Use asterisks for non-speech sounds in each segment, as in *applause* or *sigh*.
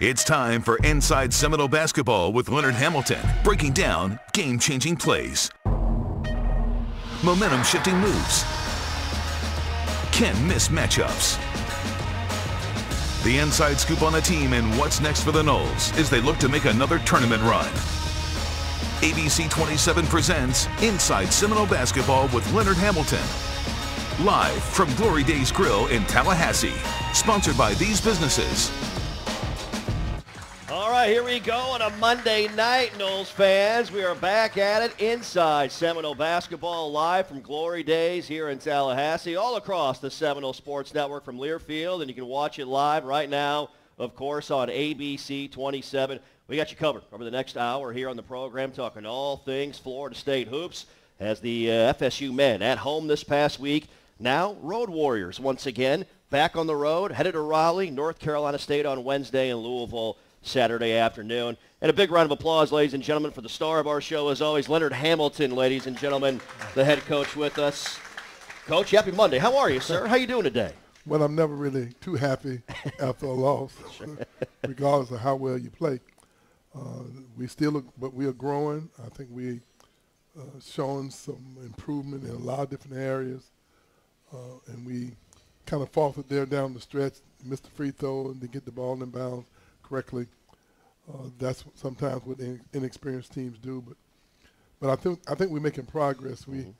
It's time for Inside Seminole Basketball with Leonard Hamilton, breaking down game-changing plays, momentum-shifting moves, can't-miss matchups. The inside scoop on the team and what's next for the Noles as they look to make another tournament run. ABC 27 presents Inside Seminole Basketball with Leonard Hamilton. Live from Glory Days Grill in Tallahassee. Sponsored by these businesses. Right, here we go on a Monday night, Noles fans. We are back at it inside Seminole Basketball live from Glory Days here in Tallahassee, all across the Seminole Sports Network from Learfield, and you can watch it live right now, of course, on ABC 27. We got you covered over the next hour here on the program, talking all things Florida State hoops as the uh, FSU men at home this past week. Now, Road Warriors once again back on the road, headed to Raleigh, North Carolina State on Wednesday, and Louisville Saturday afternoon. And a big round of applause, ladies and gentlemen, for the star of our show, as always, Leonard Hamilton, ladies and gentlemen, the head coach with us. Coach, happy Monday. How are you, sir? How are you doing today? Well, I'm never really too happy after a loss, *laughs* regardless of how well you play. Uh, we still, look, but we are growing. I think we uh, showing some improvement in a lot of different areas, uh, and we kind of faltered there down the stretch, missed the free throw, and to get the ball in bounds correctly. Uh, that's sometimes what in, inexperienced teams do, but but I think I think we're making progress. We. Mm-hmm.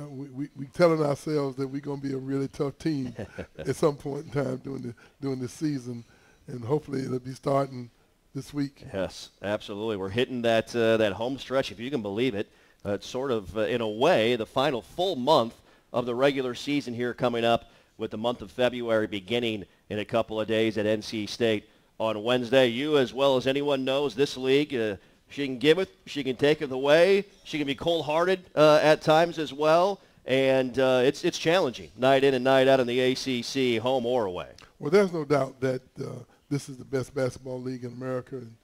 Uh, we, we, we telling ourselves that we're going to be a really tough team *laughs* at some point in time during the during this season, and hopefully it'll be starting this week. Yes, absolutely. We're hitting that uh, that home stretch, if you can believe it. Uh, it's sort of, uh, in a way, the final full month of the regular season here coming up with the month of February beginning in a couple of days at NC State on Wednesday. You, as well as anyone knows, this league, uh, she can give it, she can take it away, she can be cold-hearted uh, at times as well, and uh, it's it's challenging night in and night out in the ACC, home or away. Well, there's no doubt that uh, this is the best basketball league in America, and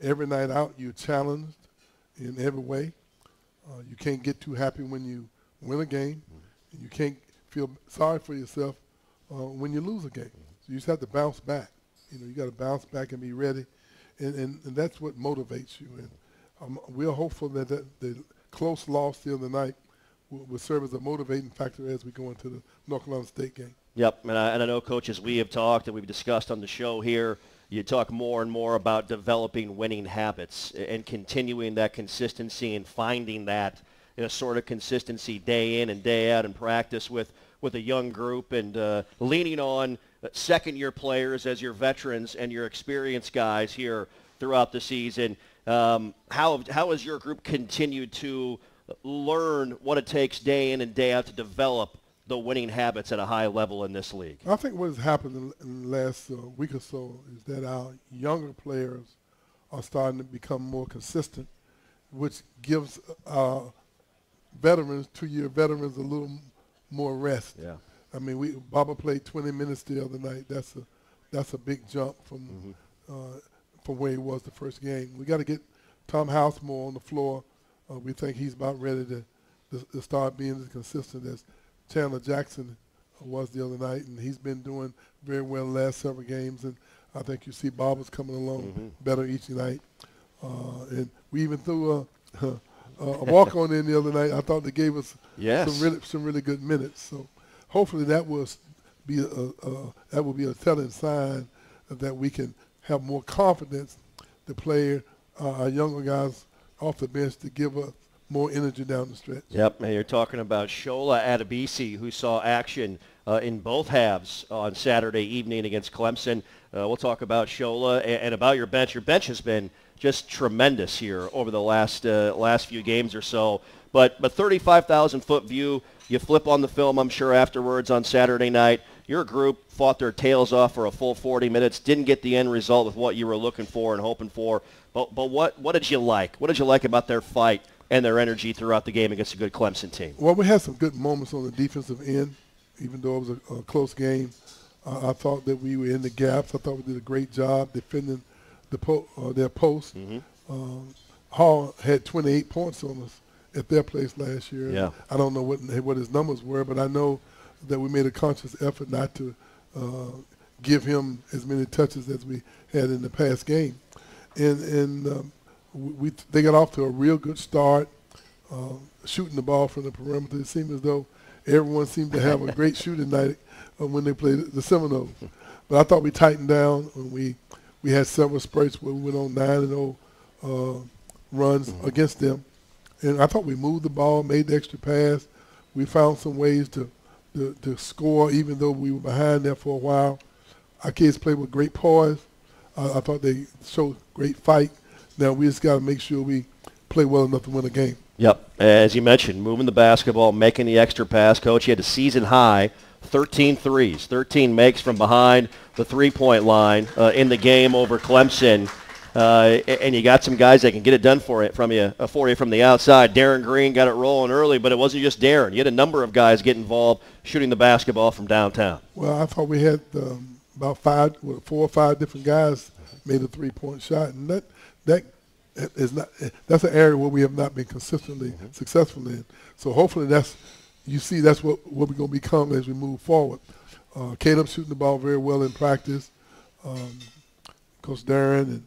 every night out you're challenged in every way. Uh, you can't get too happy when you win a game, and you can't feel sorry for yourself uh, when you lose a game. So you just have to bounce back. You know, you got to bounce back and be ready, and, and, and that's what motivates you. And um, we're hopeful that, that the close loss the other night will, will, serve as a motivating factor as we go into the North Carolina State game. Yep, and I, and I know, coaches, we have talked and we've discussed on the show here. You talk more and more about developing winning habits and continuing that consistency and finding that you know, sort of consistency day in and day out in practice with, with a young group and uh, leaning on second year players as your veterans and your experienced guys here throughout the season. Um, how, how has your group continued to learn what it takes day in and day out to develop the winning habits at a high level in this league? I think what has happened in the last uh, week or so is that our younger players are starting to become more consistent, which gives our veterans, two-year veterans, a little more rest. Yeah. I mean, we Baba played 20 minutes the other night. That's a that's a big jump from mm-hmm. uh, from where he was the first game. We got to get Tom Housemore on the floor. Uh, we think he's about ready to, to, to start being as consistent as Chandler Jackson was the other night, and he's been doing very well the last several games. And I think you see Baba's coming along mm-hmm. better each night. Uh, and we even threw a, *laughs* a, a walk on in the other night. I thought they gave us yes. some really some really good minutes. So hopefully that will be a, a, that will be a telling sign that we can have more confidence to play uh, our younger guys off the bench to give us more energy down the stretch. Yep, and you're talking about Shola Adebisi, who saw action uh, in both halves on Saturday evening against Clemson. Uh, we'll talk about Shola and, and, about your bench. Your bench has been just tremendous here over the last uh, last few games or so. But but 35,000 foot view you flip on the film, I'm sure, afterwards on Saturday night. Your group fought their tails off for a full 40 minutes, didn't get the end result with what you were looking for and hoping for. But, but what, what did you like? What did you like about their fight and their energy throughout the game against a good Clemson team? Well, we had some good moments on the defensive end, even though it was a, a close game. Uh, I thought that we were in the gaps. I thought we did a great job defending the po- uh, their post. Mm-hmm. Um, Hall had 28 points on us at their place last year. Yeah. I don't know what what his numbers were, but I know that we made a conscious effort not to uh, give him as many touches as we had in the past game. And, and um, we, they got off to a real good start, uh, shooting the ball from the perimeter. It seemed as though everyone seemed to have a great shooting night uh, when they played the Seminoles. But I thought we tightened down when we we had several spurts where we went on nine and zero oh, uh, runs mm-hmm. against them, and I thought we moved the ball, made the extra pass. We found some ways to, to, to score, even though we were behind there for a while. Our kids played with great poise. Uh, I thought they showed great fight. Now we just got to make sure we play well enough to win a game. Yep, as you mentioned, moving the basketball, making the extra pass. Coach, you had a season high 13 threes, 13 makes from behind the three-point line uh, in the game over Clemson. Uh, and you got some guys that can get it done for it from you, uh, for you from the outside. Darren Green got it rolling early, but it wasn't just Darren. You had a number of guys get involved shooting the basketball from downtown. Well, I thought we had um, about five, four or five different guys made a three-point shot, and that that is not that's an area where we have not been consistently mm-hmm. successful in. So hopefully that's you see that's what, what we're going to become as we move forward. Uh, Caleb shooting the ball very well in practice. Um, Coach Darren, and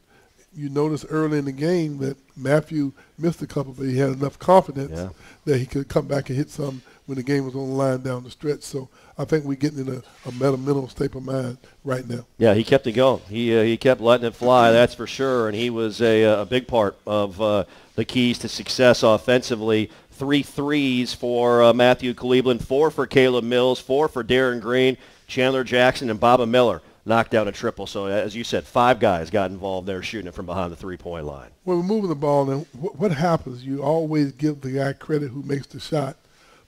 you notice early in the game that Matthew missed a couple, but he had enough confidence yeah. that he could come back and hit some when the game was on the line down the stretch. So I think we're getting in a, a mental state of mind right now. Yeah, he kept it going. He uh, he kept letting it fly. That's for sure. And he was a, a big part of uh, the keys to success offensively three threes for uh, Matthew Cleveland, four for Caleb Mills, four for Darren Green, Chandler Jackson, and Baba Miller knocked down a triple. So as you said, five guys got involved there shooting it from behind the three-point line. We're moving the ball, then what happens? You always give the guy credit who makes the shot,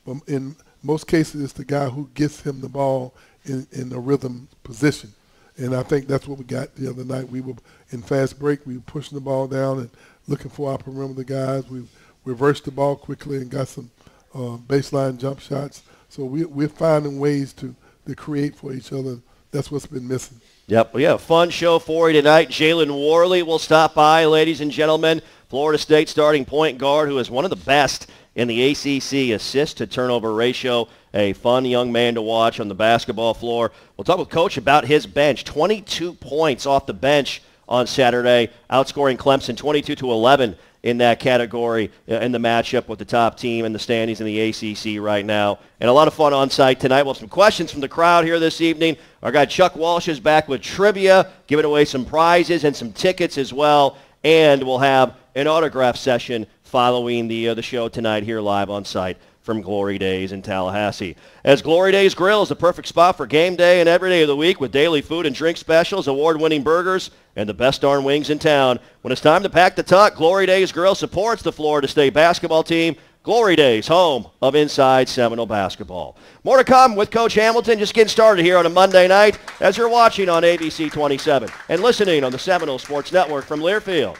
but in most cases, it's the guy who gets him the ball in, in a rhythm position. And I think that's what we got the other night. We were in fast break. We were pushing the ball down and looking for our perimeter guys. We reversed the ball quickly and got some uh, baseline jump shots. So we, we're finding ways to, to create for each other. That's what's been missing. Yep, we have a fun show for you tonight. Jalen Warley will stop by, ladies and gentlemen. Florida State starting point guard who is one of the best in the ACC assist to turnover ratio. A fun young man to watch on the basketball floor. We'll talk with Coach about his bench. 22 points off the bench on Saturday, outscoring Clemson 22 to 11 in that category uh, in the matchup with the top team and the standings in the ACC right now. And a lot of fun on site tonight. We'll have some questions from the crowd here this evening. Our guy Chuck Walsh is back with trivia, giving away some prizes and some tickets as well. And we'll have an autograph session following the, uh, the show tonight here live on site from Glory Days in Tallahassee. As Glory Days Grill is the perfect spot for game day and every day of the week with daily food and drink specials, award-winning burgers, and the best darn wings in town. When it's time to pack the tuck, Glory Days Grill supports the Florida State basketball team. Glory Days, home of Inside Seminole basketball. More to come with Coach Hamilton. Just getting started here on a Monday night as you're watching on ABC 27 and listening on the Seminole Sports Network from Learfield.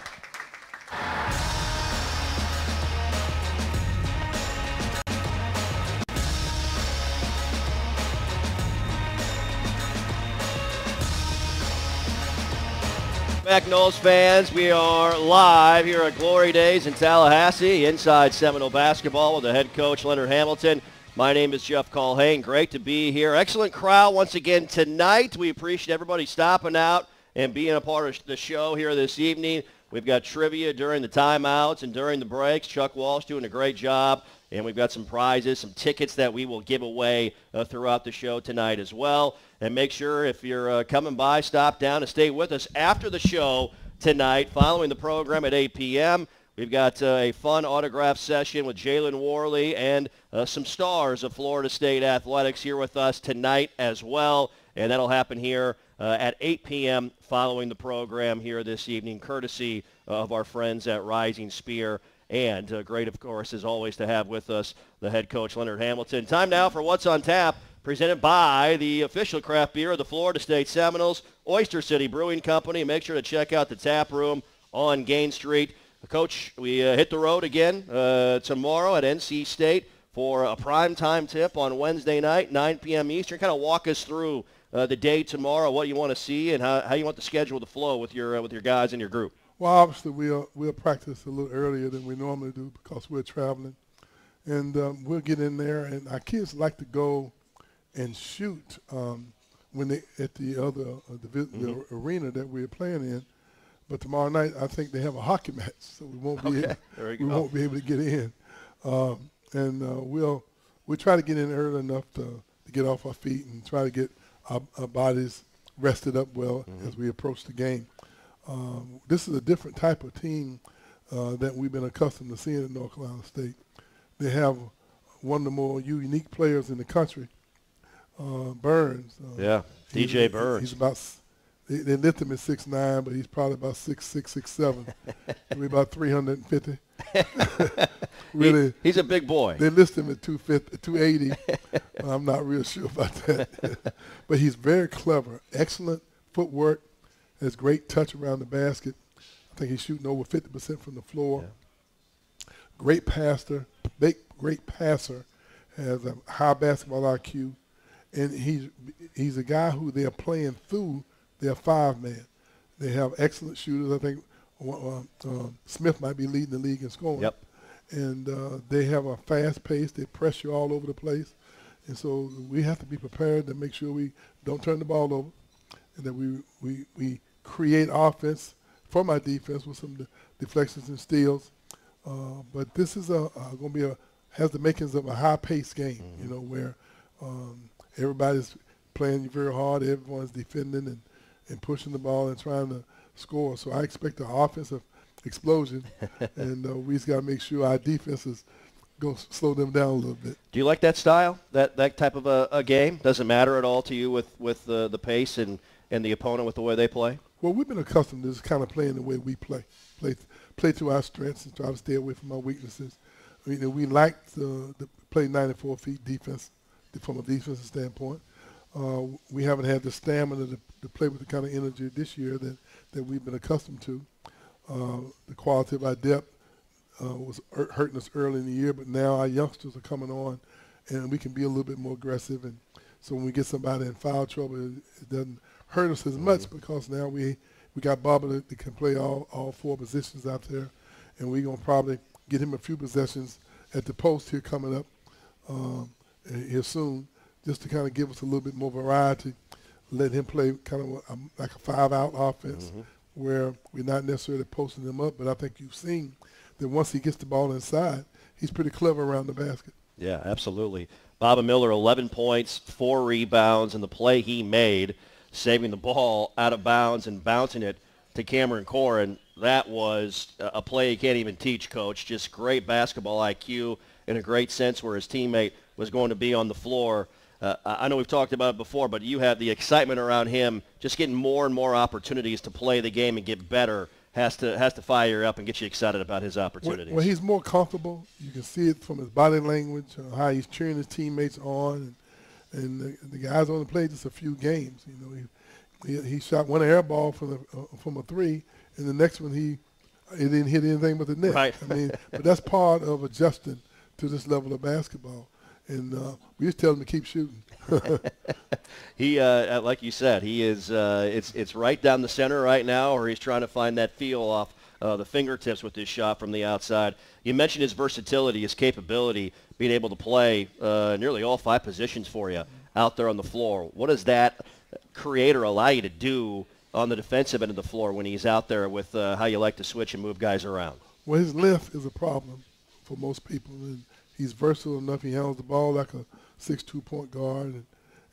Back, Noles fans. We are live here at Glory Days in Tallahassee, inside Seminole basketball with the head coach Leonard Hamilton. My name is Jeff Culhane. Great to be here. Excellent crowd once again tonight. We appreciate everybody stopping out and being a part of the show here this evening. We've got trivia during the timeouts and during the breaks. Chuck Walsh doing a great job. And we've got some prizes, some tickets that we will give away uh, throughout the show tonight as well. And make sure if you're uh, coming by, stop down and stay with us after the show tonight, following the program at 8 p.m. We've got uh, a fun autograph session with Jalen Warley and uh, some stars of Florida State athletics here with us tonight as well. And that'll happen here uh, at 8 p.m. following the program here this evening, courtesy of our friends at Rising Spear and uh, great, of course, as always, to have with us the head coach, Leonard Hamilton. Time now for What's on Tap, presented by the official craft beer of the Florida State Seminoles, Oyster City Brewing Company. Make sure to check out the tap room on Gaines Street. Coach, we uh, hit the road again uh, tomorrow at NC State for a prime time tip on Wednesday night, 9 p.m. Eastern. Kind of walk us through uh, the day tomorrow, what you want to see, and how, how you want the schedule to flow with your uh, with your guys and your group. Well, obviously we'll we'll practice a little earlier than we normally do because we're traveling, and um, we'll get in there. And our kids like to go and shoot um, when they at the other uh, the, mm-hmm. the, arena that we're playing in. But tomorrow night, I think they have a hockey *laughs* match, so we won't be okay. able, we won't be able to get in. Um, and uh, we'll we'll try to get in early enough to, to get off our feet and try to get our, our bodies rested up well mm-hmm. as we approach the game. Um, this is a different type of team uh, that we've been accustomed to seeing at North Carolina State. They have one of the more unique players in the country, uh, Burns. Uh, yeah, DJ Burns. He's about. They, they lift him at six nine, but he's probably about six six six seven. *laughs* Maybe about three hundred and fifty. *laughs* really, he, he's a big boy. They list him at 250, 280. *laughs* I'm not real sure about that. but he's very clever, excellent footwork, has great touch around the basket. I think he's shooting over 50% from the floor. Yeah. Great passer, big, great passer, has a high basketball IQ, and he's he's a guy who they're playing through their five man. They have excellent shooters. I think uh, uh, Smith might be leading the league in scoring. Yep. And uh, they have a fast pace. They press you all over the place. And so we have to be prepared to make sure we don't turn the ball over and that we, we, we create offense for my defense with some de- deflections and steals. Uh, but this is a, uh, going to be a has the makings of a high-paced game, mm-hmm. you know, where um, everybody's playing very hard, everyone's defending and, and pushing the ball and trying to score. So I expect an offensive explosion, *laughs* and uh, we just got to make sure our defense is going slow them down a little bit. Do you like that style, that, that type of a, a game? Doesn't matter at all to you with, with the, the pace and, and the opponent with the way they play? Well, we've been accustomed to this kind of playing the way we play, play, play to our strengths and try to stay away from our weaknesses. I mean, we like to, to play 94 feet defense from a defensive standpoint. Uh, we haven't had the stamina to, to, play with the kind of energy this year that, that we've been accustomed to. Uh, the quality of our depth uh, was hurting us early in the year, but now our youngsters are coming on, and we can be a little bit more aggressive. And so when we get somebody in foul trouble, it doesn't hurt us as mm-hmm. much because now we we got Baba that, that, can play all, all four positions out there, and we're gonna probably get him a few possessions at the post here coming up um, here soon, just to kind of give us a little bit more variety. Let him play kind of a, um, like a five-out offense, mm-hmm. where we're not necessarily posting him up, but I think you've seen that once he gets the ball inside, he's pretty clever around the basket. Yeah, absolutely. Baba Miller, 11 points, four rebounds, and the play he made – saving the ball out of bounds and bouncing it to Cameron Corhen. That was a play you can't even teach, Coach. Just great basketball IQ in a great sense where his teammate was going to be on the floor. Uh, I know we've talked about it before, but you have the excitement around him just getting more and more opportunities to play the game and get better has to has to fire you up and get you excited about his opportunities. Well, well he's more comfortable. You can see it from his body language, uh, how he's cheering his teammates on, and and the, the guys only played just a few games. You know, he he, he shot one air ball from a, uh, from a three, and the next one he he didn't hit anything but the net. Right. I mean, but that's part of adjusting to this level of basketball. And uh, we just tell him to keep shooting. *laughs* he, uh, like you said, he is. Uh, it's it's right down the center right now, or he's trying to find that feel off uh, the fingertips with his shot from the outside. You mentioned his versatility, his capability, being able to play uh, nearly all five positions for you out there on the floor. What does that creator allow you to do on the defensive end of the floor when he's out there with uh, how you like to switch and move guys around? Well, his length is a problem for most people, and he's versatile enough. He handles the ball like a six-two point guard, and,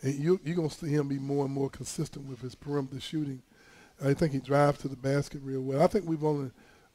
and you, you're going to see him be more and more consistent with his perimeter shooting. I think he drives to the basket real well. I think we've only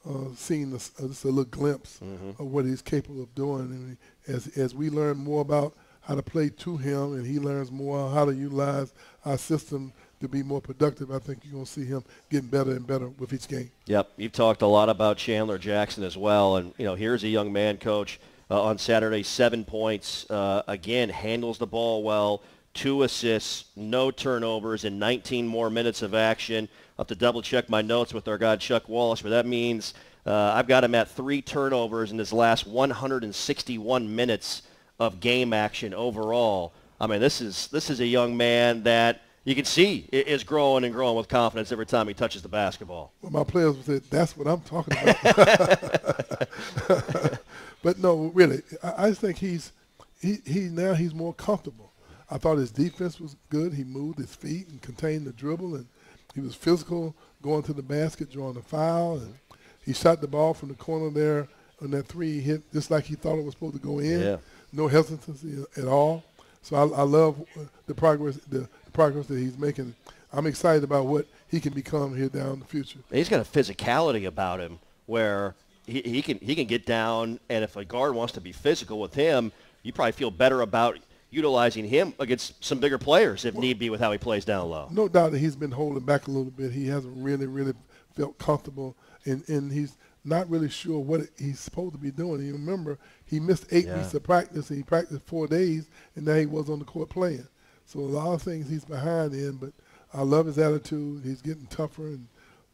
uh, seen this, uh, just a little glimpse mm-hmm. of what he's capable of doing. And as as we learn more about how to play to him, and he learns more on how to utilize our system to be more productive, I think you're going to see him getting better and better with each game. Yep, you've talked a lot about Chandler Jackson as well, and you know here's a young man, coach. Uh, on Saturday, seven points. Uh, again, handles the ball well. Two assists, no turnovers, and 19 more minutes of action. I'll have to double check my notes with our guy Chuck Walsh, but that means uh, I've got him at three turnovers in his last 161 minutes of game action overall. I mean, this is this is a young man that you can see is growing and growing with confidence every time he touches the basketball. Well, my players would say, that's what I'm talking about. *laughs* but no, really, I, I think he's he, he now he's more comfortable. I thought his defense was good. He moved his feet and contained the dribble, and he was physical going to the basket, drawing the foul, and he shot the ball from the corner there on that three. He hit just like he thought it was supposed to go in. Yeah. No hesitancy at all. So I, I love uh, the progress the, the progress that he's making. I'm excited about what he can become here down the future. He's got a physicality about him where he, he can he can get down, and if a guard wants to be physical with him, you probably feel better about utilizing him against some bigger players if need be with how he plays down low. No doubt that he's been holding back a little bit. He hasn't really, really felt comfortable, and, and he's not really sure what he's supposed to be doing. You remember, he missed eight Yeah. weeks of practice, and he practiced four days, and now he was on the court playing. So a lot of things he's behind in, but I love his attitude. He's getting tougher and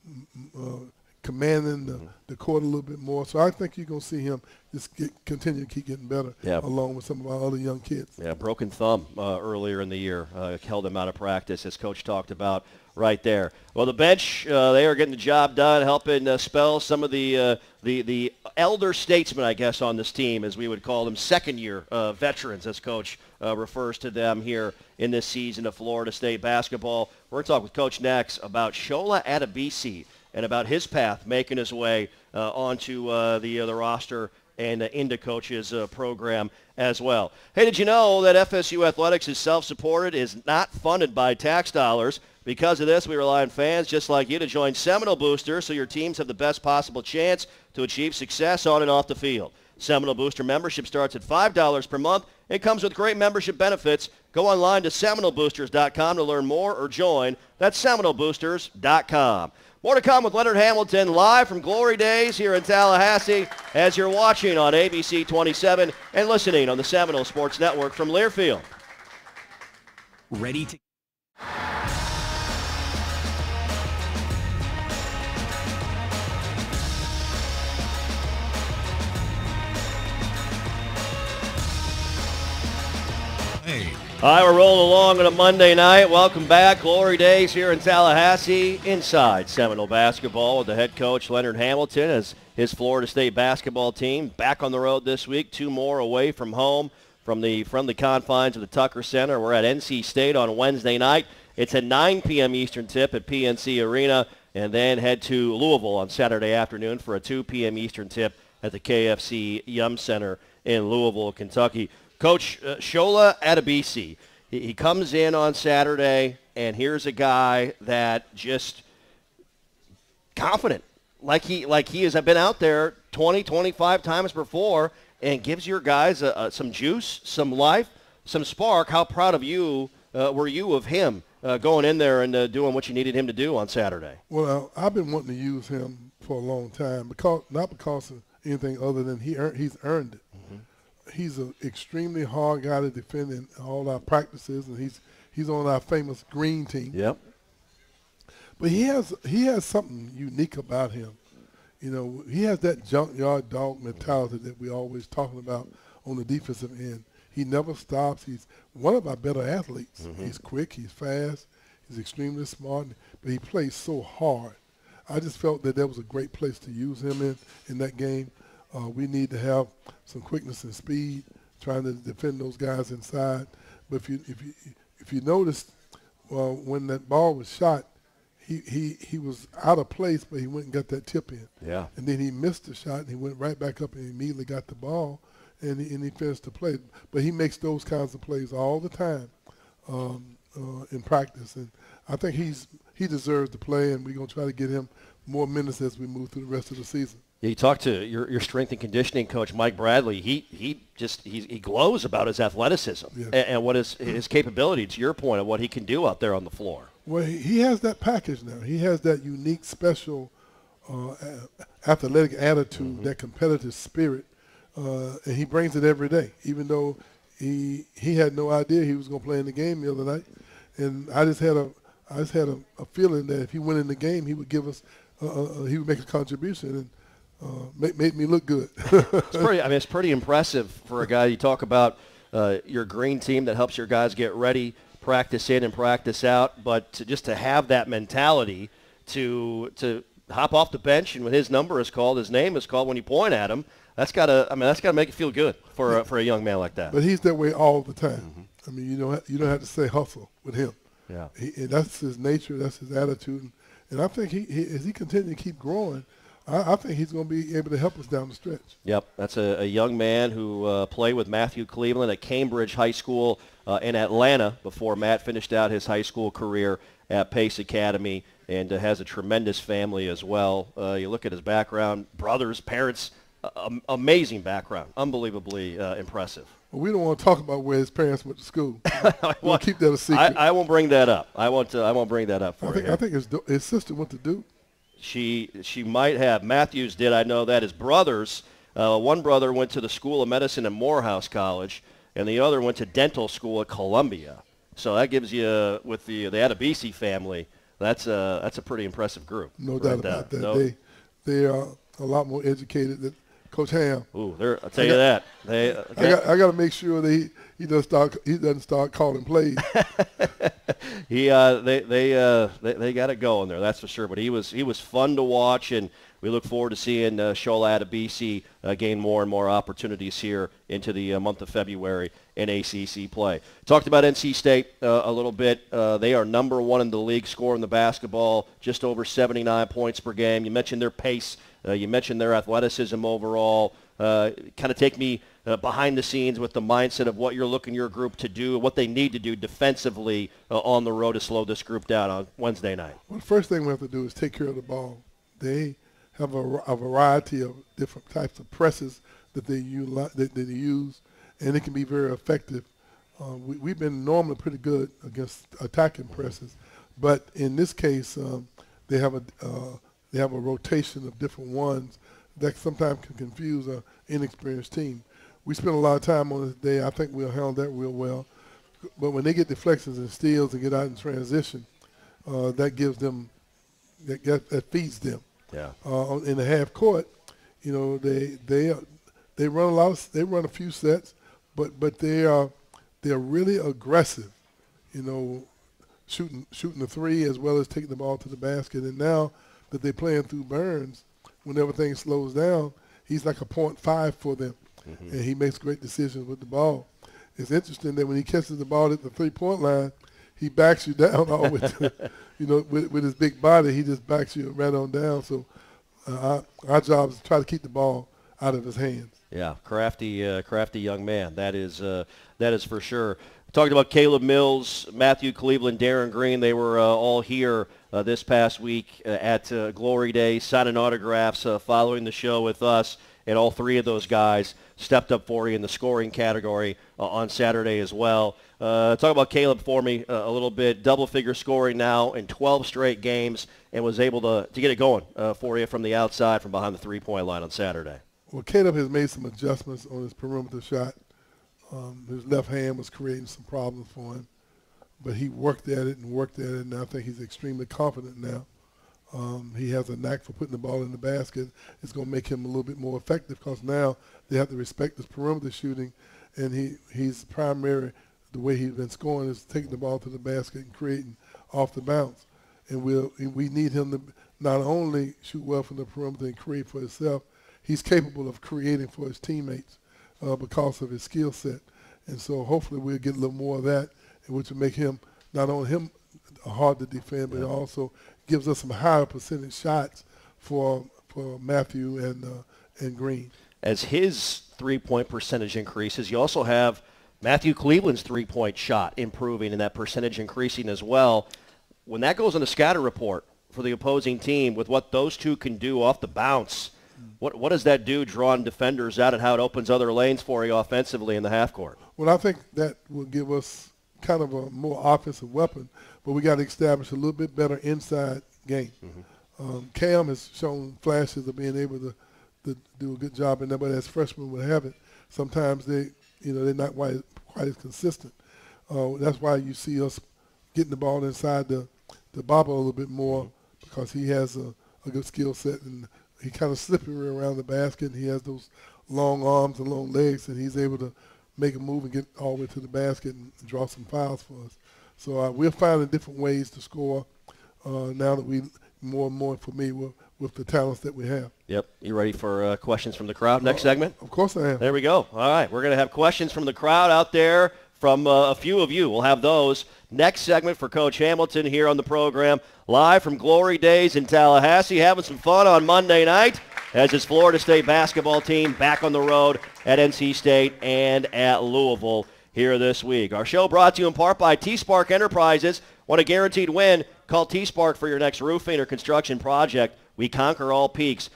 mm, uh, commanding the, Mm-hmm. the court a little bit more. So I think you're going to see him just get, continue to keep getting better Yeah. along with some of our other young kids. Yeah, broken thumb uh, earlier in the year uh, held him out of practice, as Coach talked about right there. Well, the bench, uh, they are getting the job done, helping uh, spell some of the, uh, the the elder statesmen, I guess, on this team, as we would call them, second-year uh, veterans, as Coach uh, refers to them here in this season of Florida State basketball. We're going to talk with Coach next about Shola Adebisi and about his path making his way uh, onto uh, the the roster and uh, into coaches uh, program as well. Hey, did you know that FSU Athletics is self-supported, is not funded by tax dollars? Because of this, we rely on fans just like you to join Seminole Booster so your teams have the best possible chance to achieve success on and off the field. Seminole Booster membership starts at $5 per month. It comes with great membership benefits. Go online to SeminoleBoosters.com to learn more or join. That's SeminoleBoosters.com. More to come with Leonard Hamilton live from Glory Days here in Tallahassee as you're watching on ABC 27 and listening on the Seminole Sports Network from Learfield. Ready to Hey, All right, we're rolling along on a Monday night. Welcome back. Glory Days here in Tallahassee inside Seminole basketball with the head coach Leonard Hamilton as his Florida State basketball team back on the road this week. Two more away from home from the friendly confines of the Tucker Center. We're at NC State on Wednesday night. It's a 9 p.m. Eastern tip at PNC Arena and then head to Louisville on Saturday afternoon for a 2 p.m. Eastern tip at the KFC Yum Center in Louisville, Kentucky. Coach uh, Shola Adebisi, he, he comes in on Saturday, and here's a guy that just confident, like he like he has been out there 20, 25 times before, and gives your guys some juice, some life, some spark. How proud of you uh, were you of him uh, going in there and uh, doing what you needed him to do on Saturday? Well, I've been wanting to use him for a long time because not because of anything other than he earned, he's earned it. He's an extremely hard guy to defend in all our practices, and he's he's on our famous green team. Yep. But he has he has something unique about him. You know, he has that junkyard dog mentality that we always talking about on the defensive end. He never stops. He's one of our better athletes. Mm-hmm. He's quick. He's fast. He's extremely smart. But he plays so hard. I just felt that that was a great place to use him in in that game. Uh, we need to have some quickness and speed, trying to defend those guys inside. But if you if you if you noticed, well, when that ball was shot, he, he, he was out of place, but he went and got that tip in. Yeah. And then he missed the shot, and he went right back up and immediately got the ball, and he, and he finished the play. But he makes those kinds of plays all the time um, uh, in practice, and I think he's he deserves to play, and we're going to try to get him more minutes as we move through the rest of the season. You talked to your, your strength and conditioning coach, Mike Bradley. He he just he, he glows about his athleticism Yes. and, and what his his capability. To your point of what he can do out there on the floor. Well, he, has that package now. He has that unique, special, uh, athletic attitude, that competitive spirit, uh, and he brings it every day. Even though he he had no idea he was going to play in the game the other night, and I just had a I just had a, a feeling that if he went in the game, he would give us uh, uh, he would make a contribution and uh, make make me look good. It's pretty. I mean, it's *laughs* pretty impressive for a guy. You talk about uh, your green team that helps your guys get ready, practice in and practice out, but to, just to have that mentality to to hop off the bench and when his number is called, his name is called when you point at him. That's gotta. I mean, that's gotta make it feel good for a, for a young man like that. But he's that way all the time. I mean, you don't you don't have to say hustle with him. Yeah. He, that's his nature. That's his attitude. And, and I think he, he as he continues to keep growing, I, I think he's going to be able to help us down the stretch. Yep, that's a, a young man who uh, played with Matthew Cleveland at Cambridge High School uh, in Atlanta before Matt finished out his high school career at Pace Academy and uh, has a tremendous family as well. Uh, you look at his background, brothers, parents, amazing background, unbelievably uh, impressive. Well, we don't want to talk about where his parents went to school. *laughs* we'll keep that a secret. I, I, won't bring that up. I won't. I won't bring that up for I think, you. I think his, his sister went to Duke. She she might have. Matthews did. I know that his brothers. Uh, one brother went to the School of Medicine at Morehouse College, and the other went to dental school at Columbia. So that gives you, with the the Adebisi family, that's a that's a pretty impressive group. No right doubt about that. No. They they are a lot more educated than Coach Ham. Ooh, I'll tell you that. They, uh, I got I got to make sure that he, doesn't start he doesn't start calling plays. *laughs* he uh, they they uh, they, they got it going there. That's for sure. But he was he was fun to watch, and we look forward to seeing uh, Shola Adebisi uh, gain more and more opportunities here into the uh, month of February in ACC play. Talked about NC State uh, a little bit. Uh, they are number one in the league scoring the basketball, just over 79 points per game. You mentioned their pace uh, you mentioned their athleticism overall. Uh, kind of take me uh, behind the scenes with the mindset of what you're looking your group to do, what they need to do defensively uh, on the road to slow this group down on Wednesday night. Well, the first thing we have to do is take care of the ball. They have a, a variety of different types of presses that they, utilize, that they use, and it can be very effective. Uh, we, have been normally pretty good against attacking presses, but in this case, um, they have a uh, they have a rotation of different ones that sometimes can confuse an inexperienced team. We spent a lot of time on this day. I think we'll handle that real well. But when they get deflections and steals and get out in transition, uh, that gives them, that, that feeds them. Yeah. Uh, in the half court, you know, they they they run a lot of they run a few sets, but but they are they're really aggressive, you know, shooting shooting the three as well as taking the ball to the basket. And now that they're playing through Burns, when everything slows down, he's like a point five for them, mm-hmm. and he makes great decisions with the ball. It's interesting that when he catches the ball at the three-point line, he backs you *laughs* down all with, you know, with, with, his big body. He just backs you right on down. So uh, our, our job is to try to keep the ball out of his hands. Yeah, crafty, uh, crafty young man. That is, uh, that is for sure. Talked about Caleb Mills, Matthew Cleveland, Darren Green. They were uh, all here uh, this past week uh, at uh, Glory Day, signing autographs, uh, following the show with us, and all three of those guys stepped up for you in the scoring category uh, on Saturday as well. talk about Caleb for me a little bit. Double-figure scoring now in 12 straight games, and was able to, to get it going for you from the outside, from behind the three-point line on Saturday. Well, Caleb has made some adjustments on his perimeter shot. Um, his left hand was creating some problems for him, but he worked at it and worked at it, and I think he's extremely confident now. Um, he has a knack for putting the ball in the basket. It's going to make him a little bit more effective because now they have to respect his perimeter shooting, and he he's primary. The way he's been scoring is taking the ball to the basket and creating off the bounce, and we'll we need him to not only shoot well from the perimeter and create for himself, he's capable of creating for his teammates uh, because of his skill set. And so hopefully we'll get a little more of that, which will make him not only him hard to defend, but also gives us some higher percentage shots for for Matthew and uh, and Green. As his three-point percentage increases, you also have Matthew Cleveland's three-point shot improving and that percentage increasing as well. When that goes on the scatter report for the opposing team with what those two can do off the bounce, what, what does that do drawing defenders out and how it opens other lanes for you offensively in the half court? Well, I think that will give us kind of a more offensive weapon, but we got to establish a little bit better inside game. Mm-hmm. Um, Cam has shown flashes of being able to, to do a good job in that, but as freshmen would have it, sometimes they, you know, they're not quite, quite as consistent. Uh, that's why you see us getting the ball inside the, the Baba a little bit more mm-hmm. because he has a, a good skill set and he kind of *laughs* slippery around the basket. And he has those long arms and long legs, and he's able to make a move and get all the way to the basket and draw some fouls for us. So uh, we're finding different ways to score uh, now that we more and more familiar with, with the talents that we have. Yep. You ready for uh, questions from the crowd? Next segment? Of course I am. There we go. All right. We're going to have questions from the crowd out there from uh, a few of you. We'll have those next segment for Coach Hamilton here on the program, live from Glory Days in Tallahassee, having some fun on Monday night as his Florida State basketball team back on the road at NC State and at Louisville here this week. Our show brought to you in part by T-Spark Enterprises. Want a guaranteed win? Call T-Spark for your next roofing or construction project. We conquer all peaks.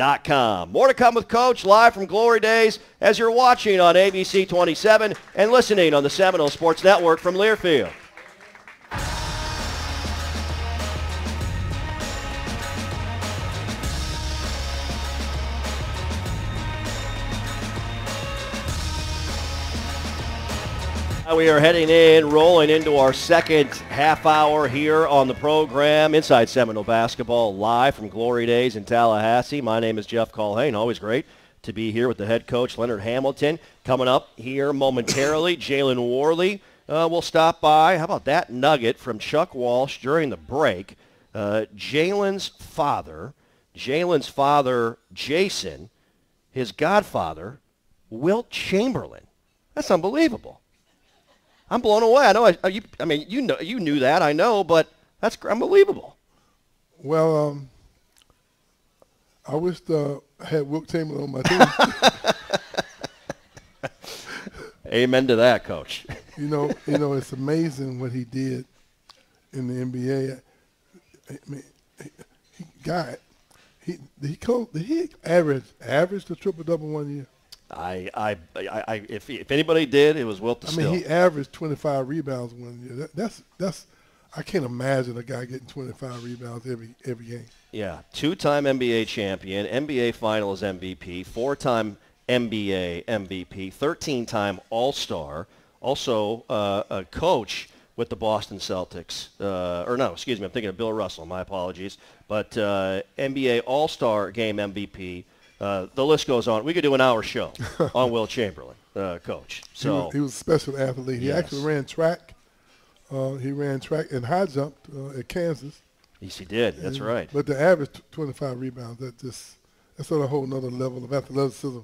T-SparkConstruction.com. More to come with Coach live from Glory Days as you're watching on ABC 27 and listening on the Seminole Sports Network from Learfield. We are heading in, rolling into our second half hour here on the program. Inside Seminole Basketball live from Glory Days in Tallahassee. My name is Jeff Culhane. Always great to be here with the head coach, Leonard Hamilton. Coming up here momentarily, *coughs* Jalen Warley uh, will stop by. How about that nugget from Chuck Walsh during the break? Uh, Jalen's father, Jalen's father, Jason, his godfather, Wilt Chamberlain. That's unbelievable. I'm blown away. I know. I, you, I mean, you know, you knew that. I know, but that's unbelievable. Well, um, I wish uh, I had Wilt Chamberlain on my team. *laughs* Amen to that, Coach. *laughs* you know, you know, it's amazing what he did in the NBA. I mean, he, got he he did he average average the triple double one year. I, I, I, if, if anybody did, it was Wilt I mean, he averaged 25 rebounds one year. That, that's that's I can't imagine a guy getting 25 rebounds every every game. Yeah, two-time NBA champion, NBA Finals MVP, four-time NBA MVP, 13-time All-Star, also uh, a coach with the Boston Celtics. Uh, or no, excuse me, I'm thinking of Bill Russell. My apologies. But uh, NBA All-Star Game MVP. Uh, the list goes on. We could do an hour show *laughs* on Wilt Chamberlain, uh, coach. So he was, he was, a special athlete. He yes. actually ran track. Uh, he ran track and high jumped uh, at Kansas. Yes, he did. That's and, right. But the average 25 rebounds. That just that's on a whole other level of athleticism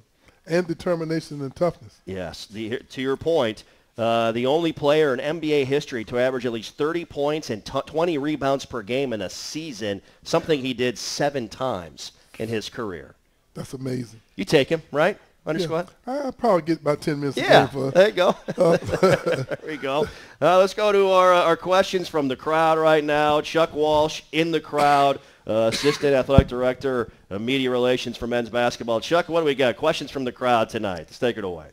and determination and toughness. Yes. The, to your point, uh, the only player in NBA history to average at least 30 points and t- 20 rebounds per game in a season, something he did seven times in his career. That's amazing. You take him, right? On yeah. squad? I probably get about 10 minutes yeah, for there you go. *laughs* Uh, *laughs* there we go. Uh, let's go to our, uh, our questions from the crowd right now. Chuck Walsh in the crowd, uh, Assistant Athletic Director, of Media Relations for men's basketball. Chuck, what do we got? Questions from the crowd tonight. Let's take it away.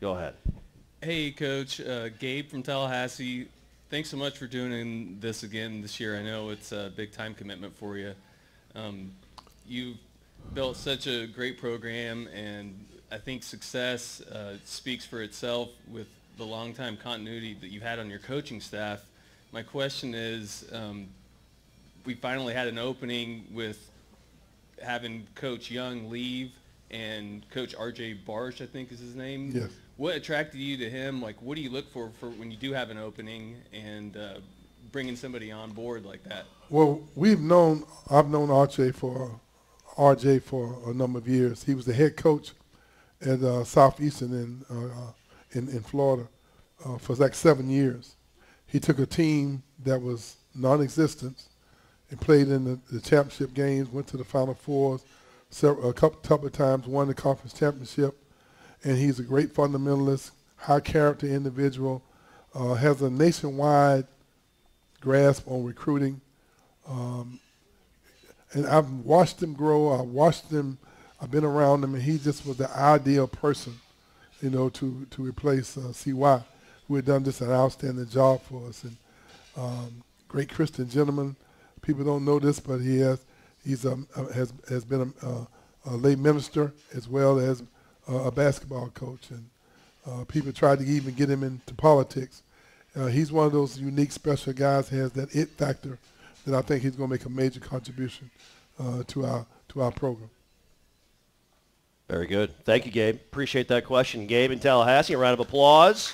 Go ahead. Hey, Coach. Uh, Gabe from Tallahassee. Thanks so much for doing this again this year. I know it's a big time commitment for you. Um, you've built such a great program, and I think success uh, speaks for itself with the long time continuity that you've had on your coaching staff. My question is, um, we finally had an opening with having Coach Young leave and Coach R.J. Barsh, I think is his name. Yes. What attracted you to him? Like, what do you look for, for when you do have an opening and uh, bringing somebody on board like that? Well, we've known, I've known R.J. for RJ for a number of years. He was the head coach at uh, Southeastern in, uh, uh, in, in Florida uh, for like seven years. He took a team that was non-existent and played in the, the championship games, went to the Final Fours several, a couple, couple of times, won the conference championship. And he's a great fundamentalist, high character individual, uh, has a nationwide grasp on recruiting. Um, and I've watched him grow. I've watched him. I've been around him, and he just was the ideal person, you know, to to replace uh, CY, who had done just an outstanding job for us. And um, great Christian gentleman. People don't know this, but he has he's a, a has has been a, a, lay minister as well as a, a basketball coach, and uh, people tried to even get him into politics. Uh, he's one of those unique, special guys. Has that it factor then I think he's going to make a major contribution uh, to our to our program. Very good. Thank you, Gabe. Appreciate that question. Gabe in Tallahassee, a round of applause.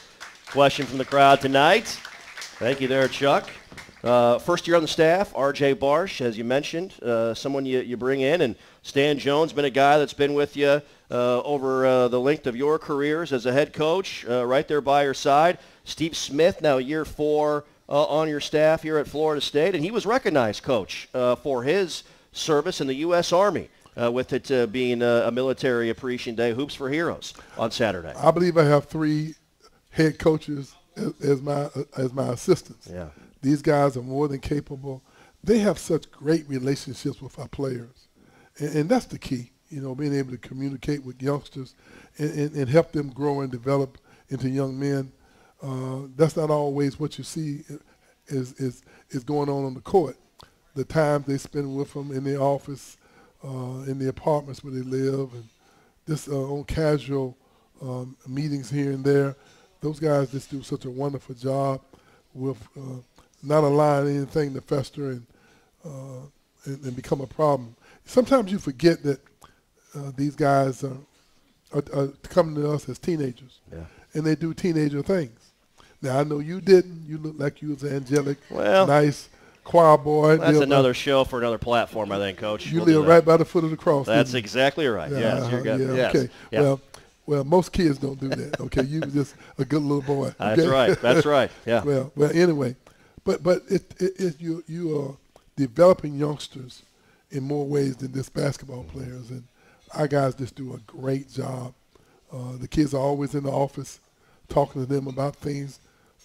Question from the crowd tonight. Thank you there, Chuck. Uh, first year on the staff, R.J. Barsh, as you mentioned, uh, someone you, you bring in, and Stan Jones, been a guy that's been with you uh, over uh, the length of your careers as a head coach, uh, right there by your side. Steve Smith, now year four uh, on your staff here at Florida State, and he was recognized, coach, for his service in the U.S. Army. Uh, with it uh, being a, a, military appreciation day, Hoops for Heroes on Saturday. I believe I have three head coaches as, as my as my assistants. Yeah. These guys are more than capable. They have such great relationships with our players, and, and that's the key. You know, being able to communicate with youngsters and, and, and help them grow and develop into young men. Uh, that's not always what you see is, is, is going on on the court. The time they spend with them in the office, uh, in the apartments where they live, and just uh, on casual um, meetings here and there. Those guys just do such a wonderful job with uh, not allowing anything to fester and, uh, and, and become a problem. Sometimes you forget that uh, these guys are, are, are, coming to us as teenagers, yeah. and they do teenager things. Now I know you didn't. You look like you was angelic, well, nice choir boy. That's another by, show for another platform, I think, Coach. You we'll live right by the foot of the cross. That's exactly right. Yeah, yes, uh, yeah, yes. okay. Yeah. Well, well, most kids don't do that. Okay, you just a good little boy. Okay? That's right. That's right. *laughs* Yeah. well, well, anyway, but but it, it, it, you you are developing youngsters in more ways than just basketball players, and our guys just do a great job. Uh, the kids are always in the office talking to them about things,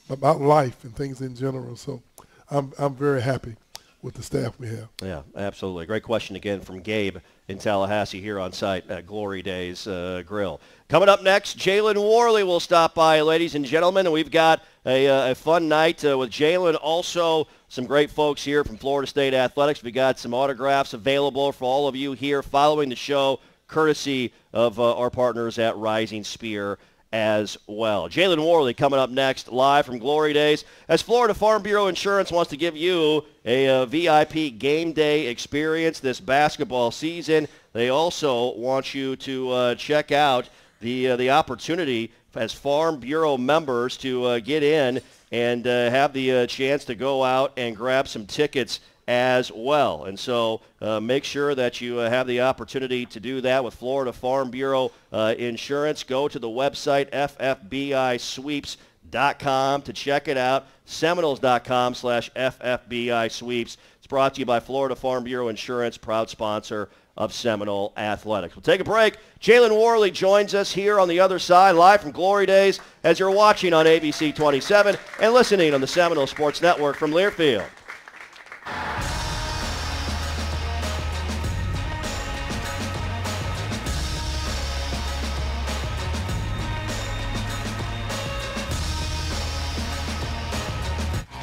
about life and things in general. So I'm I'm very happy with the staff we have. Yeah, absolutely. Great question again from Gabe in Tallahassee here on site at Glory Days uh, Grill. Coming up next, Jalen Warley will stop by, ladies and gentlemen, and we've got a, uh, a fun night uh, with Jalen. Also, some great folks here from Florida State Athletics. We got some autographs available for all of you here following the show, courtesy of uh, our partners at Rising Spear as well. Jalen Warley coming up next live from Glory Days as Florida Farm Bureau Insurance wants to give you a, a, VIP game day experience this basketball season. They also want you to uh, check out the, uh, the opportunity as Farm Bureau members to uh, get in and uh, have the uh, chance to go out and grab some tickets as well. And so uh, make sure that you uh, have the opportunity to do that with Florida Farm Bureau uh, Insurance. Go to the website ffbisweeps.com to check it out. Seminoles.com slash ffbisweeps. It's brought to you by Florida Farm Bureau Insurance, proud sponsor of Seminole Athletics. We'll take a break. Jalen Warley joins us here on the other side, live from Glory Days, as you're watching on ABC 27 and listening on the Seminole Sports Network from Learfield.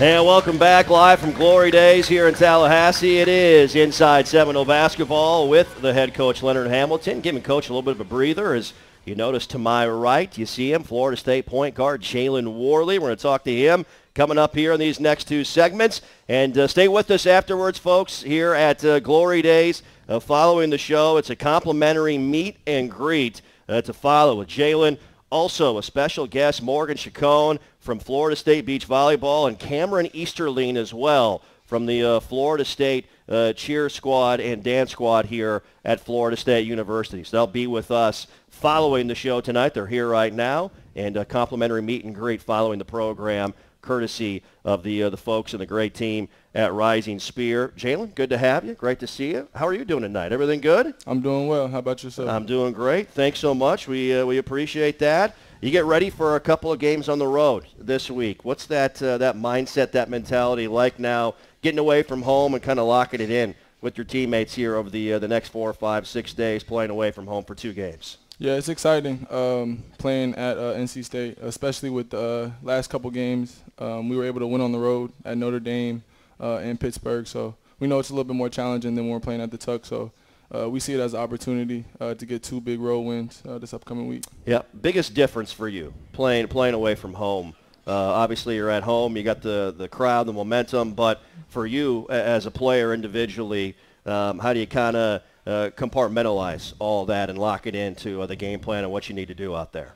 And welcome back live from Glory Days here in Tallahassee. It is Inside Seminole Basketball with the head coach Leonard Hamilton, giving coach a little bit of a breather as you notice to my right, you see him, Florida State point guard Jalen Warley. We're going to talk to him coming up here in these next two segments. And uh, stay with us afterwards, folks, here at uh, Glory Days. Uh, following the show, it's a complimentary meet and greet uh, to follow with Jalen. Also, a special guest, Morgan Chacon from Florida State Beach Volleyball and Cameron Easterling as well from the uh, Florida State uh, cheer squad and dance squad here at Florida State University. So they'll be with us following the show tonight. They're here right now and a complimentary meet and greet following the program courtesy of the uh, the folks and the great team at Rising Spear. Jalen, good to have you. Great to see you. How are you doing tonight? Everything good? I'm doing well. How about yourself? I'm doing great. Thanks so much. We uh, we appreciate that you get ready for a couple of games on the road this week. What's that uh, that mindset, that mentality like now, getting away from home and kind of locking it in with your teammates here over the uh, the next four, five, six days, playing away from home for two games? Yeah, it's exciting um, playing at uh, NC State, especially with the uh, last couple games. Um, we were able to win on the road at Notre Dame uh, and Pittsburgh, so we know it's a little bit more challenging than when we're playing at the Tuck. So uh, we see it as an opportunity uh, to get two big road wins uh, this upcoming week. Yeah, biggest difference for you playing playing away from home. Uh, obviously, you're at home. You got the the crowd, the momentum. But for you as a player individually, um, how do you kind of uh, compartmentalize all that and lock it into uh, the game plan and what you need to do out there?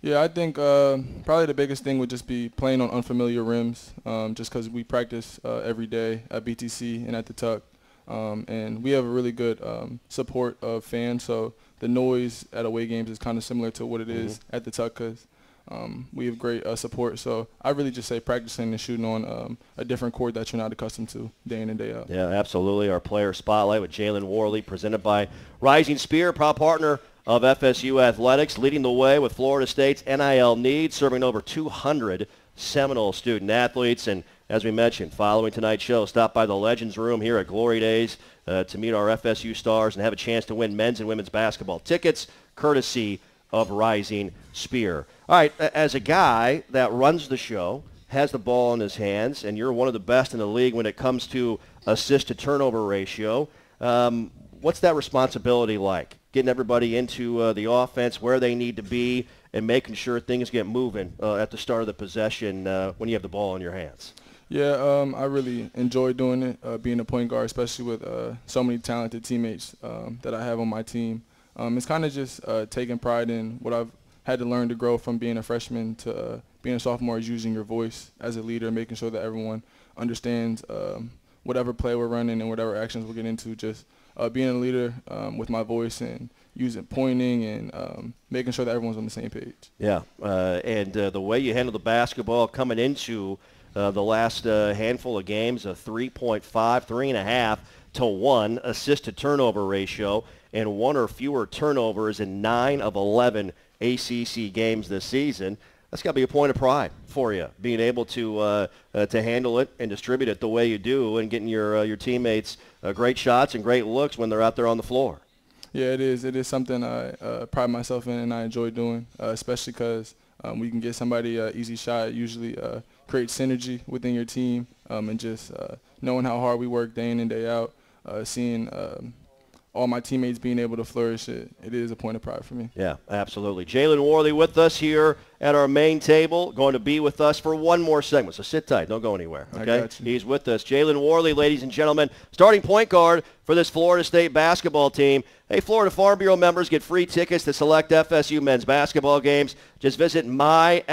Yeah, I think uh, probably the biggest thing would just be playing on unfamiliar rims, um, just because we practice uh, every day at BTC and at the Tuck, um, and we have a really good um, support of fans. So the noise at away games is kind of similar to what it is Mm-hmm. at the Tuck, because um, we have great uh, support. So I really just say practicing and shooting on um, a different court that you're not accustomed to day in and day out. Yeah, absolutely. Our player spotlight with Jalen Warley, presented by Rising Spear, proud partner of FSU Athletics, leading the way with Florida State's NIL needs, serving over 200 Seminole student athletes. And as we mentioned, following tonight's show, stop by the Legends Room here at Glory Days uh, to meet our FSU stars and have a chance to win men's and women's basketball tickets, courtesy of Rising Spear. All right, as a guy that runs the show, has the ball in his hands, and you're one of the best in the league when it comes to assist to turnover ratio. Um, what's that responsibility like? Getting everybody into uh, the offense where they need to be and making sure things get moving uh, at the start of the possession uh, when you have the ball in your hands. Yeah, um, I really enjoy doing it, uh, being a point guard, especially with uh, so many talented teammates um, that I have on my team. Um, it's kind of just uh, taking pride in what I've had to learn to grow from being a freshman to uh, being a sophomore is using your voice as a leader, making sure that everyone understands um, whatever play we're running and whatever actions we'll get into. Just uh, being a leader um, with my voice and using pointing and um, making sure that everyone's on the same page. Yeah, uh, and uh, the way you handle the basketball coming into uh, the last uh, handful of games, a 3.5, 3.5 to 1 assist to turnover ratio, and one or fewer turnovers in 9 of 11 ACC games this season. That's got to be a point of pride for you, being able to uh, uh, to handle it and distribute it the way you do, and getting your uh, your teammates uh, great shots and great looks when they're out there on the floor. Yeah, it is. It is something I pride myself in and I enjoy doing, especially because um, we can get somebody an easy shot. Usually uh, creates synergy within your team um, and just uh, knowing how hard we work day in and day out, uh, seeing um, all my teammates being able to flourish, it, it is a point of pride for me. Yeah, absolutely. Jalen Warley with us here at our main table, going to be with us for one more segment. So sit tight. Don't go anywhere. Okay? He's with us. Jalen Warley, ladies and gentlemen, starting point guard for this Florida State basketball team. Hey, Florida Farm Bureau members get free tickets to select FSU men's basketball games. Just visit myffbf.org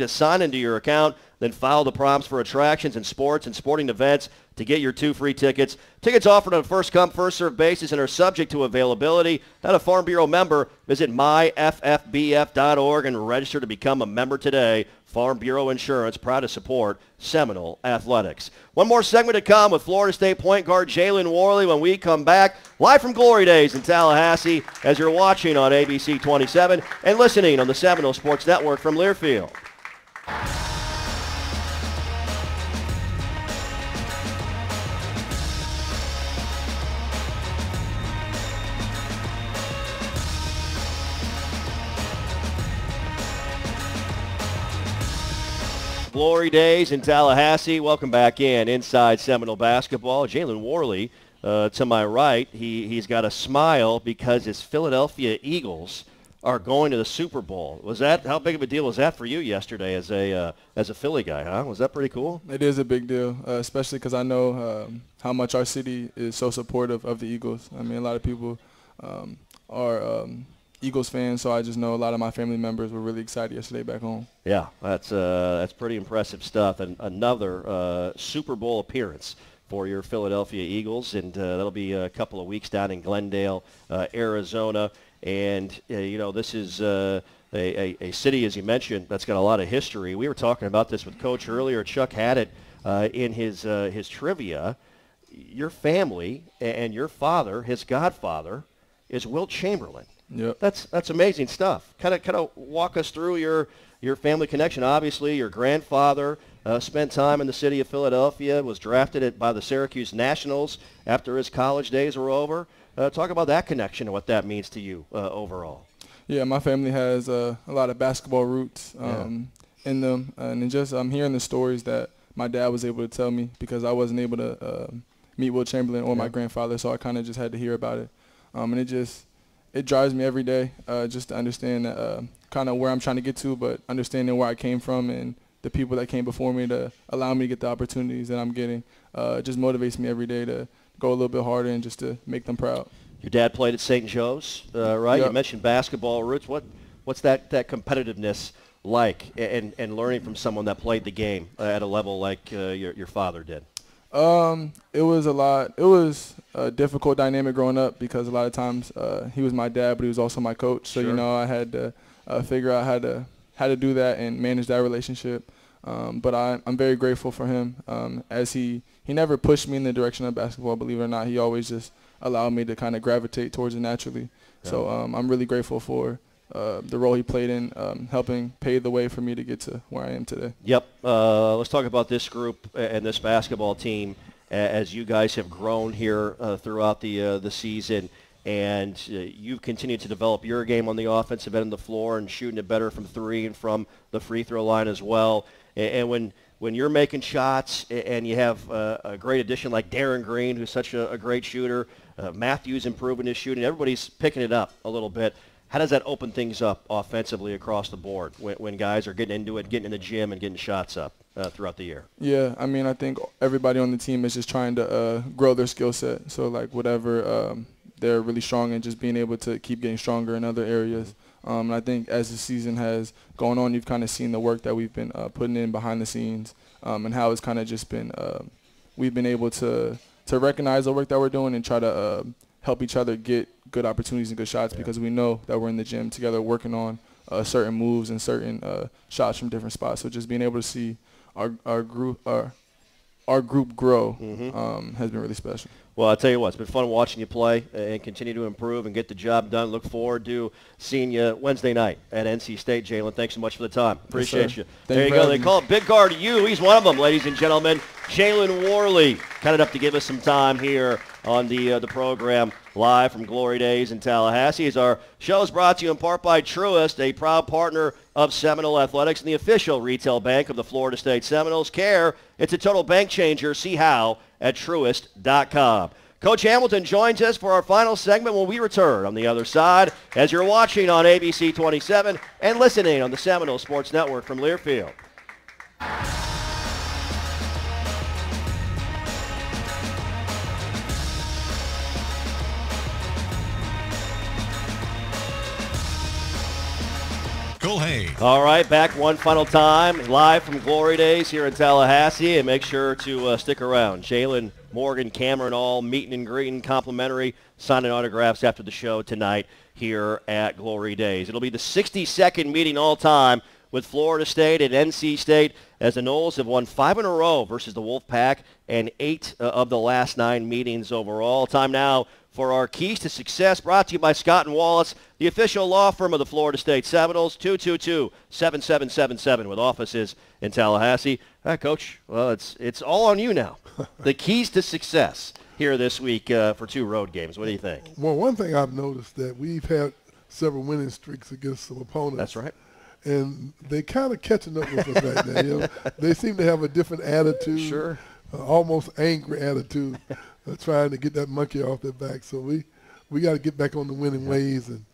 to sign into your account, then follow the prompts for attractions and sports and sporting events to get your two free tickets. Tickets offered on a first-come, first-served basis and are subject to availability. Not a Farm Bureau member, visit myffbf.org and register to become a member today. Farm Bureau Insurance, proud to support Seminole Athletics. One more segment to come with Florida State point guard Jalen Warley when we come back. Live from Glory Days in Tallahassee as you're watching on ABC 27 and listening on the Seminole Sports Network from Learfield. Glory days in Tallahassee. Welcome back in Inside Seminole Basketball. Jalen Warley uh, to my right. He, he's got a smile because his Philadelphia Eagles are going to the Super Bowl. Was that how big of a deal was that for you yesterday as a uh, as a Philly guy? Huh? Was that pretty cool? It is a big deal, uh, especially because I know um, how much our city is so supportive of the Eagles. I mean, a lot of people um, are um, Eagles fans, so I just know a lot of my family members were really excited yesterday back home. Yeah, that's uh, that's pretty impressive stuff. And another uh, Super Bowl appearance for your Philadelphia Eagles, and uh, that'll be a couple of weeks down in Glendale, uh, Arizona. And uh, you know, this is uh, a, a, a city, as you mentioned, that's got a lot of history. We were talking about this with Coach earlier. Chuck had it in his his trivia. Your family and your father, his godfather, is Wilt Chamberlain. Yep. That's that's amazing stuff. Kind of kind of walk us through your your family connection. Obviously, your grandfather uh, spent time in the city of Philadelphia. Was drafted at, by the Syracuse Nationals after his college days were over. Uh, talk about that connection and what that means to you uh, overall. Yeah, my family has uh, a lot of basketball roots um, in them, and just I'm hearing the stories that my dad was able to tell me because I wasn't able to uh, meet Wilt Chamberlain or my grandfather, so I kind of just had to hear about it, um, and it just it drives me every day uh, just to understand uh, kind of where I'm trying to get to, but understanding where I came from and the people that came before me to allow me to get the opportunities that I'm getting. Uh, it just motivates me every day to go a little bit harder and just to make them proud. Your dad played at St. Joe's, uh, right? You mentioned basketball roots. What What's that, that competitiveness like and, and learning from someone that played the game at a level like uh, your, your father did? Um, it was a lot. It was a difficult dynamic growing up because a lot of times uh, he was my dad, but he was also my coach. So Sure. you know, I had to uh, figure out how to how to do that and manage that relationship. Um, but I, I'm very grateful for him um, as he he never pushed me in the direction of basketball. Believe it or not, he always just allowed me to kind of gravitate towards it naturally. So um, I'm really grateful for uh, the role he played in um, helping pave the way for me to get to where I am today. Yep. Uh, let's talk about this group and this basketball team as you guys have grown here uh, throughout the uh, the season, and uh, you've continued to develop your game on the offensive end of the floor and shooting it better from three and from the free throw line as well. A- And when when you're making shots and you have uh, a great addition like Darin Green, who's such a, a great shooter, uh, Matthews improving his shooting, everybody's picking it up a little bit. How does that open things up offensively across the board when, when guys are getting into it, getting in the gym, and getting shots up uh, throughout the year? Yeah, I mean, I think everybody on the team is just trying to uh, grow their skill set. So like whatever um, they're really strong in, just being able to keep getting stronger in other areas. Um, and I think as the season has gone on, you've kind of seen the work that we've been uh, putting in behind the scenes, um, and how it's kind of just been uh, we've been able to to recognize the work that we're doing and try to uh, help each other get good opportunities and good shots because we know that we're in the gym together working on uh, certain moves and certain uh, shots from different spots. So just being able to see our our group our our group grow um, has been really special. Well, I'll tell you what, it's been fun watching you play and continue to improve and get the job done. Look forward to seeing you Wednesday night at NC State, Jalen. Thanks so much for the time. Appreciate sir. you. Thank there you go. They me. call it Big Guard you. He's one of them, ladies and gentlemen. Jalen Warley cut it up to give us some time here on the uh, the program live from Glory Days in Tallahassee. As our show is brought to you in part by Truist, a proud partner of Seminole Athletics and the official retail bank of the Florida State Seminoles. Care, it's a total bank changer. See how at truist.com. Coach Hamilton joins us for our final segment when we return on the other side as you're watching on ABC 27 and listening on the Seminole Sports Network from Learfield. All right, back one final time, live from Glory Days here in Tallahassee, and make sure to uh, stick around. Jalen, Morgan, Cameron, all meeting and greeting, complimentary, signing autographs after the show tonight here at Glory Days. It'll be the 62nd meeting all time with Florida State and NC State as the Noles have won five in a row versus the Wolfpack and eight uh, of the last nine meetings overall. Time now for our keys to success brought to you by Scott and Wallace, the official law firm of the Florida State Seminoles, 222-7777 with offices in Tallahassee. All right, Coach, well, it's, it's all on you now. *laughs* the keys to success here this week uh, for two road games. What do you think? Well, one thing I've noticed that we've had several winning streaks against some opponents. That's right. And they kind of catching up with us right now. You know? *laughs* They seem to have a different attitude. Sure. Uh, almost angry attitude, trying to get that monkey off their back. So we, we got to get back on the winning ways and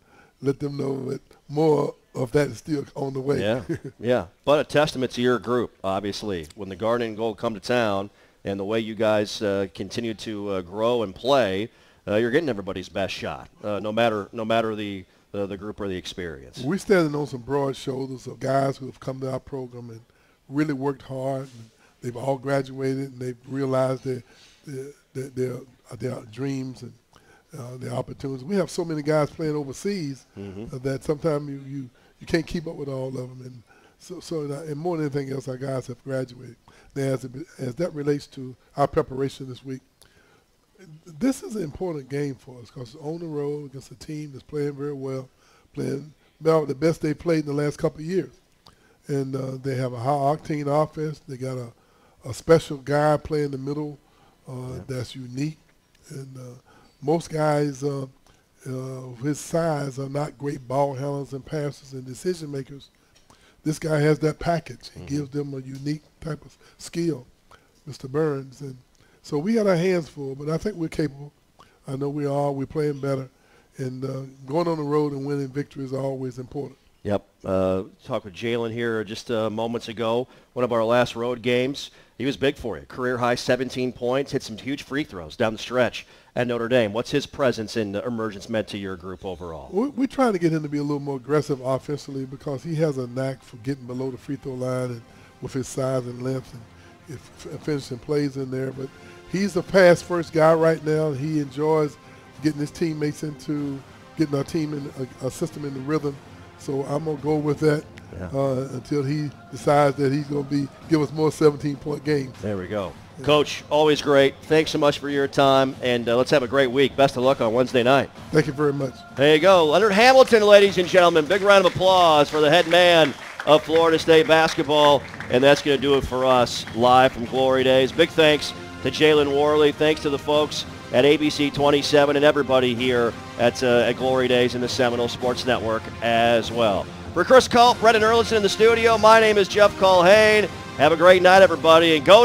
let them know that more of that is still on the way. Yeah, *laughs* yeah. But a testament to your group, obviously. When the Garnet and Gold come to town and the way you guys uh, continue to uh, grow and play, uh, you're getting everybody's best shot, uh, no matter no matter the, the the group or the experience. We're standing on some broad shoulders of guys who have come to our program and really worked hard. And they've all graduated and they've realized their their their, their, their dreams and uh, their opportunities. We have so many guys playing overseas uh, that sometimes you, you you can't keep up with all of them. And so so that, and more than anything else, our guys have graduated. Now, as, it, as that relates to our preparation this week, this is an important game for us because on the road against a team that's playing very well, playing about the best they played in the last couple of years. And uh, they have a high octane offense. They got a, a special guy playing the middle uh, that's unique. And uh, most guys uh, uh, of his size are not great ball handlers and passers and decision makers. This guy has that package. He gives them a unique type of skill, Mr. Burns. And so we got our hands full, but I think we're capable. I know we are. We're playing better. And uh, going on the road and winning victories are always important. Yep. Uh, talked with Jalen here just uh, moments ago. One of our last road games. He was big for you. Career high 17 points. Hit some huge free throws down the stretch at Notre Dame. What's his presence in the emergence meant to your group overall? We- We're trying to get him to be a little more aggressive offensively because he has a knack for getting below the free throw line and with his size and length and finishing plays in there. But he's the pass first guy right now. He enjoys getting his teammates into getting our team in a, a system in the rhythm. So I'm gonna go with that Yeah. uh, until he decides that he's gonna be give us more 17 point games. There we go. Coach, always great. Thanks so much for your time, and uh, let's have a great week. Best of luck on Wednesday night. Thank you very much. There you go. Leonard Hamilton, ladies and gentlemen. Big round of applause for the head man of Florida State basketball. And that's going to do it for us live from Glory Days. Big thanks to Jalen Warley. Thanks to the folks at ABC 27 and everybody here at, uh, at Glory Days in the Seminole Sports Network as well. For Chris Culp, Brendan Erlinson in the studio, my name is Jeff Culhane. Have a great night, everybody, and go